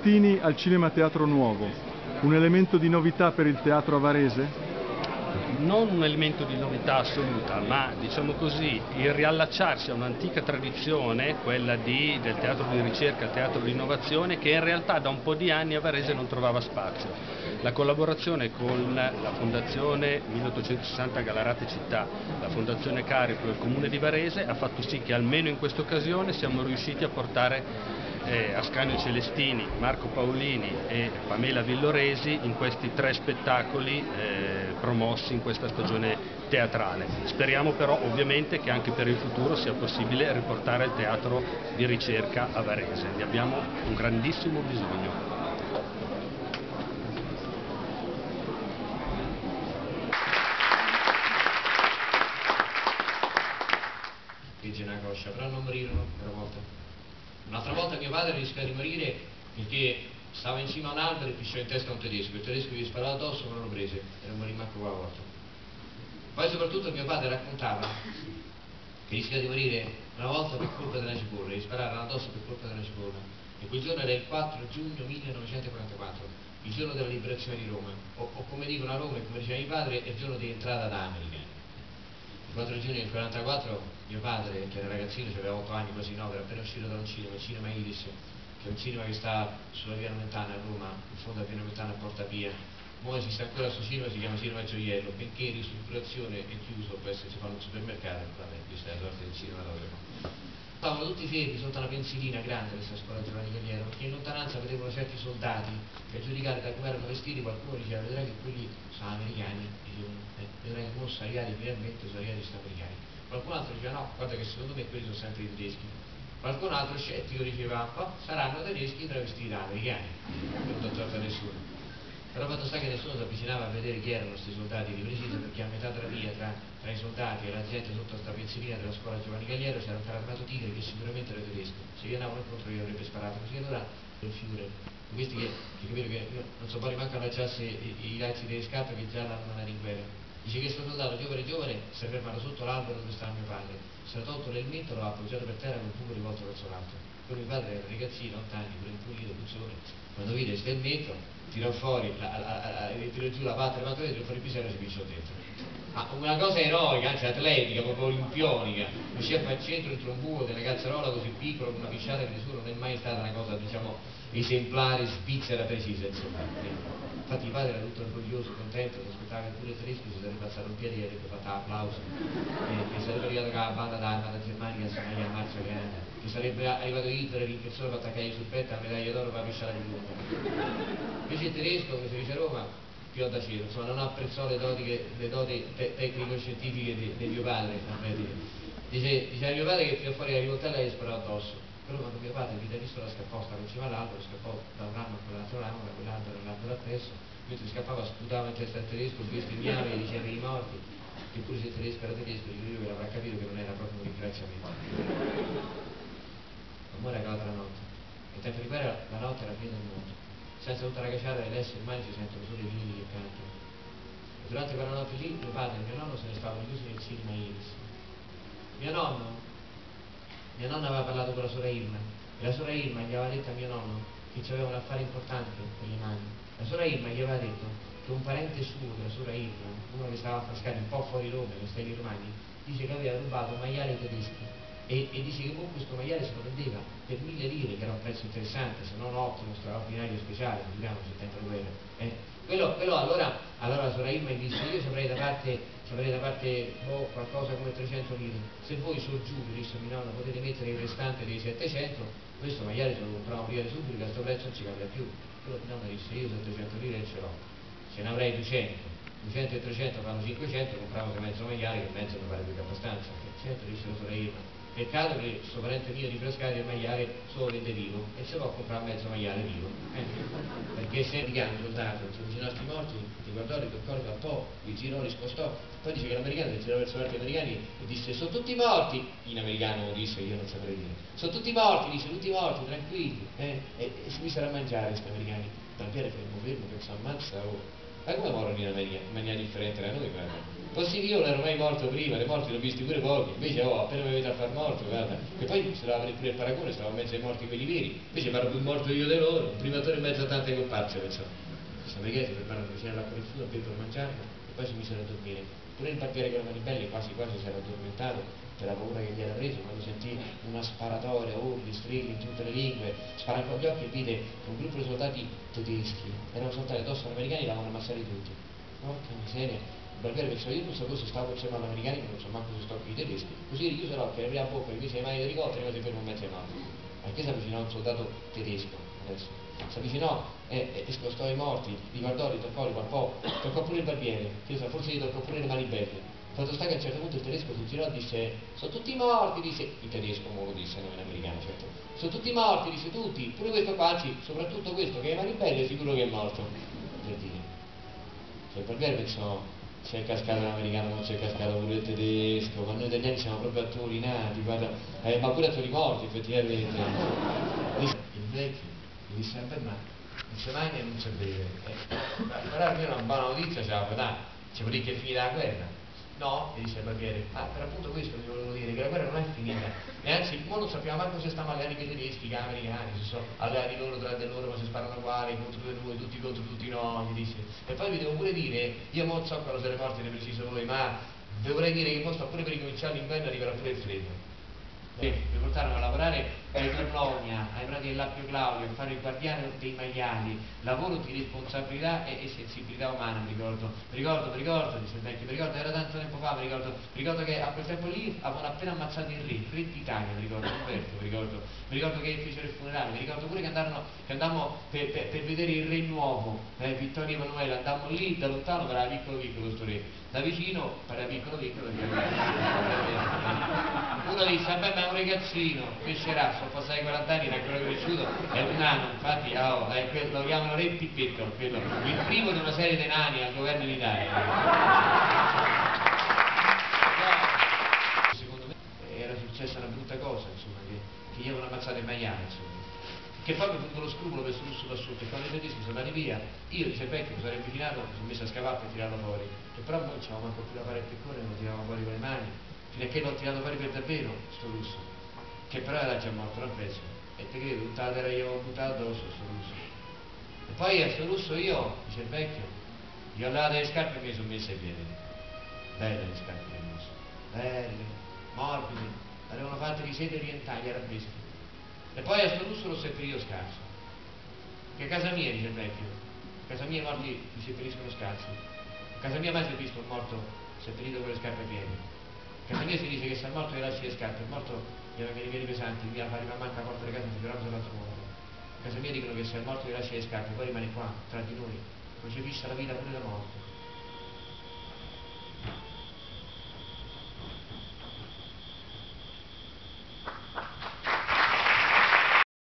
Celestini al Cinema Teatro Nuovo, un elemento di novità per il teatro avarese? non un elemento di novità assoluta, ma diciamo così, il riallacciarsi a un'antica tradizione, quella di, del teatro di ricerca, teatro di innovazione, che in realtà da un po' di anni a Varese non trovava spazio. La collaborazione con la Fondazione 1860 Galarate Città, la Fondazione Carico e il Comune di Varese ha fatto sì che almeno in questa occasione siamo riusciti a portare eh, Ascanio Celestini, Marco Paolini e Pamela Villoresi in questi tre spettacoli eh, promossi in questa stagione teatrale. Speriamo però ovviamente che anche per il futuro sia possibile riportare il teatro di ricerca a Varese, ne abbiamo un grandissimo bisogno. Dice una coscia, però non morirono una volta. Un'altra volta mio padre rischiò di morire stava in cima a un albero e pisciò in testa a un tedesco, il tedesco gli sparò addosso ma non lo prese e non morì manco quella volta. Poi soprattutto mio padre raccontava che rischiò di morire una volta per colpa della cipolla, gli spararono addosso per colpa della cipolla. E quel giorno era il 4 giugno 1944, il giorno della liberazione di Roma, o, o come dicono a Roma e come diceva mio padre, è il giorno di entrata da America. Il 4 giugno del 1944 mio padre, che era ragazzino, aveva 8 anni, quasi 9, era appena uscito da un cinema, il cinema Iris, che è un cinema che sta sulla via Nomentana a Roma, in fondo a via Nomentana Porta Pia. Ora esiste ancora questo cinema, si chiama Cinema Gioiello, benché in ristrutturazione è chiuso, può essere si fa un supermercato, vabbè, questa è la sorte del cinema cinematografo. Stavano tutti fermi sotto una pensilina grande questa scuola Giovanni Galliero, perché in lontananza vedevano certi soldati che a giudicare da come erano vestiti qualcuno diceva vedrai che quelli sono americani, dicevano, eh, vedrai che sono arrivati finalmente, sono arrivati questi americani. Qualcun altro diceva no, guarda che secondo me quelli sono sempre i tedeschi. Qualcun altro scettico diceva, oh, saranno tedeschi travestiti da americani. Non ho trovato nessuno. Però fatto sta che nessuno si avvicinava a vedere chi erano questi soldati di preciso, perché a metà della via tra, tra, i soldati e la gente sotto questa pensilina della scuola Giovanni Galliero c'era un carabinato tigre che sicuramente era tedesco. Se gli andavano incontro gli avrebbe sparato. Così allora le figure, questi che, che che io non so poi manco allacciarsi i, i lacci di riscatto che già l'hanno andati in guerra. Dice che questo soldato giovane giovane si è fermato sotto l'albero dove stava mio padre, si è tolto l'elmetto, lo ha appoggiato per terra con un fumo rivolto verso l'alto. Poi mio padre era un ragazzino, 8 anni, pure impulito, puzzone, quando vide questo elmetto, tirò fuori, la, la, la, tirò giù la patria, quanto vede, fuori il pisello e si pisciò dentro. Ma una cosa eroica, anzi atletica, proprio olimpionica, riuscì a far centro dentro un buco della cazzarola così piccolo, con una pisciata di suo non è mai stata una cosa, diciamo, esemplare, svizzera, precisa, insomma. Infatti il padre era tutto orgoglioso, contento, si aspettava che pure i tedeschi si sarebbe passato un piede e avrebbe fatto applauso, e, che sarebbe arrivato la banda d'arma da Germania, Samaria, Marcia Grande, che sarebbe arrivato Hitler, l'infezione per attaccare sul petto la medaglia d'oro per la pisciata di lunga. Invece il tedesco, come si dice a Roma, più da cielo, insomma non apprezzò le doti, doti te tecnico-scientifiche di, di, mio padre, dice, dice a mio padre che più fuori la rivoltella e gli sparò addosso però quando mio padre vide visto la scappò, stava in cima all'albero, scappò da un ramo a quell'altro ramo, da quell'albero all'albero appresso, mentre scappava sputava in testa al tedesco, bestemmiava e diceva i morti, che pure se il tedesco era tedesco, che l'avrà capito che non era proprio un ringraziamento. Amore era l'altra notte, e tempo di guerra la notte era fine del mondo, senza tutta la cacciata dell'essere umani si sentono solo i vini che cantano. E durante quella notte lì mio padre e mio nonno se ne stavano chiusi nel cinema Iris. Mio nonno mia nonna aveva parlato con la sora Irma e la sora Irma gli aveva detto a mio nonno che aveva un affare importante per le mani. La sora Irma gli aveva detto che un parente suo della sora Irma, uno che stava a affascare un po' fuori Roma, nei Steli Romani, dice che aveva rubato un maiale tedesco e, e, dice che comunque questo maiale se lo vendeva per mille lire, che era un prezzo interessante, se non ottimo, straordinario, speciale, figuriamoci il tempo di guerra. Eh. Quello, quello, allora, allora la gli disse, io ci avrei da parte avrei da parte boh, qualcosa come 300 lire. Se voi su giù, mio nonno, potete mettere il restante dei 700, questo magari se lo compriamo via subito, che a questo prezzo non ci cambia più. Però mio nonno disse, io 700 lire ce l'ho, se ne avrei 200, 200 e 300 fanno 500, compriamo che mezzo maiale, che mezzo mi pare più che abbastanza. 100 disse la sorella Peccato che questo parente mio di Frascati il maiale solo vende vivo e se può comprare mezzo maiale vivo. Eh. Perché se americano soldato, se vicino altri morti, ti guardò, ritoccò, po', il girò, rispostò, poi dice che l'americano si girò verso gli altri americani e disse sono tutti morti, in americano disse, io non saprei dire, sono tutti morti, dice tutti morti, tranquilli, eh? e, e si misero a mangiare questi americani. Tampiere fermo fermo, che si ammazza, oh. Ma come muoiono in America? In maniera differente da noi, guarda. Così io non ero mai morto prima, le morti l'ho visti pure pochi, invece oh, appena mi avete a far morto, guarda, che poi se la pure il paragone, stavo mezzo ai morti quelli veri, invece parlo più morto io di loro, un primatore in mezzo a tante comparse, pensavo. Questi americani per parlare di l'acqua del fumo, per mangiarlo, e poi si misero a dormire. Pure il barbiere con i belli quasi quasi si era addormentato per la paura che gli era preso, quando sentì una sparatoria, urli, strilli in tutte le lingue, sparancò gli occhi e vide un gruppo di soldati tedeschi, erano soldati addosso americani e l'avevano ammassati tutti. Porca miseria, perché pensavo io questa cosa stavo insieme agli americani non so manco se sto qui i tedeschi. Così richiuse l'occhio aprí la bocca rimise le mani di ricotta? E rimase fermo in mezzo ai morti perché si avvicinò un soldato tedesco adesso? Si avvicinò e, e scostò i morti li guardò, li toccò, li palpò toccò pure il barbiere. Forse gli toccò pure le mani belle fatto sta che a un certo punto il tedesco si girò e disse sono tutti morti disse il tedesco lo disse non in americano certo sono tutti morti disse tutti pure questo qua anzi soprattutto questo che ha le mani belle sicuro che è morto per dire cioè il barbiere pensò c'è cascato l'americano, non c'è cascato pure il tedesco, ma noi italiani siamo proprio attori nati, guarda, eh, ma pure attori morti effettivamente. Il vecchio mi disse me, ma non mangia e non si beve. Eh, però almeno una buona notizia ce la può dare, ci dire che è la guerra. No, mi dice il barbiere, ma per appunto questo vi volevo dire, che la guerra non è finita. E anzi, noi non sappiamo manco se stanno magari i tedeschi, i americani, se sono alleati loro tra di loro, ma si sparano uguali, contro di noi, tutti contro tutti no, mi dice. E poi vi devo pure dire, io non so quando siete morti, ne preciso voi, ma vi vorrei dire che poi sta pure per ricominciare l'inverno arriverà pure il freddo mi portarono a lavorare ai Torlonia, ai prati del Lappio Claudio, a fare il guardiano dei maiali, lavoro di responsabilità e, e sensibilità umana, mi ricordo, mi ricordo, mi ricordo, dice il vecchio, mi ricordo, era tanto tempo fa, mi ricordo, mi ricordo che a quel tempo lì avevano appena ammazzato il re, il re d'Italia, mi ricordo, Umberto, mi ricordo, che fecero il funerale, mi ricordo pure che, andarono, che andammo per, per, per, vedere il re nuovo, eh, Vittorio Emanuele, andammo lì da lontano, per la piccolo piccolo questo re, da vicino, per la piccolo piccolo, uno disse, vabbè ma è un ragazzino, crescerà, sono passati 40 anni, era ancora cresciuto, è un nano, infatti oh, quello, lo chiamano Re Pippetto, quello, il primo di una serie di nani al governo in Italia. Secondo me era successa una brutta cosa, insomma, gli avevano ammazzato il maiale, insomma. Che poi mi è lo scrupolo per sul da sotto e quando i tedeschi sono andati via io dice vecchio mi sarei avvicinato mi sono messo a scavare per tirarlo fuori. E però noi c'avevamo manco più la parete piccone lo tiravamo fuori con le mani. Fino a che l'ho tirato fuori per davvero sto lusso che però era già morto non penso e te credo tutta la terra io ho buttato addosso sto lusso e poi a sto lusso io dice il vecchio gli ho lavato le scarpe e mi sono messo ai piedi belle le scarpe del lusso belle morbide avevano fatte di sede orientali arabesche e poi a sto lusso l'ho seppellito scarso. Che a casa mia dice il vecchio? A casa mia i morti li seppelliscono scarsi a casa mia mai è un morto seppellito con le scarpe piene. Casa mia si dice che se il morto gli lasci le scarpe, il morto gli aveva i piedi pesanti, via arriva manca a porta di casa e si tirava sull'altro mondo. A casa mia dicono che se il morto gli lasci le scarpe, poi rimane qua, tra di noi, concepisce la vita pure la morte.